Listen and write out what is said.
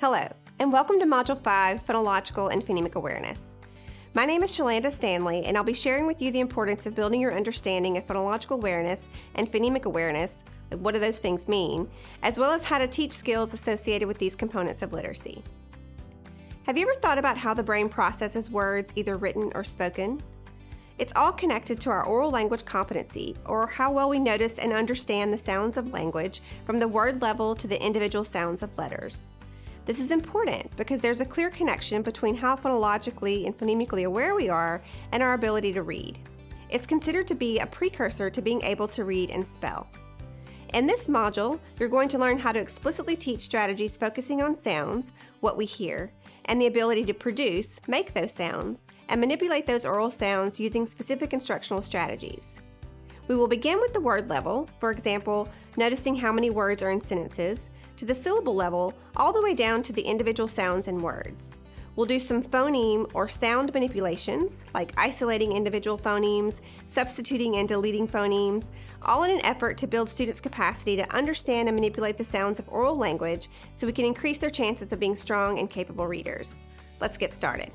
Hello, and welcome to Module 5 Phonological and Phonemic Awareness. My name is Shalanda Stanley, and I'll be sharing with you the importance of building your understanding of phonological awareness and phonemic awareness, like what do those things mean, as well as how to teach skills associated with these components of literacy. Have you ever thought about how the brain processes words, either written or spoken? It's all connected to our oral language competency, or how well we notice and understand the sounds of language from the word level to the individual sounds of letters. This is important because there's a clear connection between how phonologically and phonemically aware we are and our ability to read. It's considered to be a precursor to being able to read and spell. In this module, you're going to learn how to explicitly teach strategies focusing on sounds, what we hear, and the ability to produce, make those sounds, and manipulate those oral sounds using specific instructional strategies. We will begin with the word level, for example, noticing how many words are in sentences, to the syllable level, all the way down to the individual sounds and words. We'll do some phoneme or sound manipulations, like isolating individual phonemes, substituting and deleting phonemes, all in an effort to build students' capacity to understand and manipulate the sounds of oral language so we can increase their chances of being strong and capable readers. Let's get started.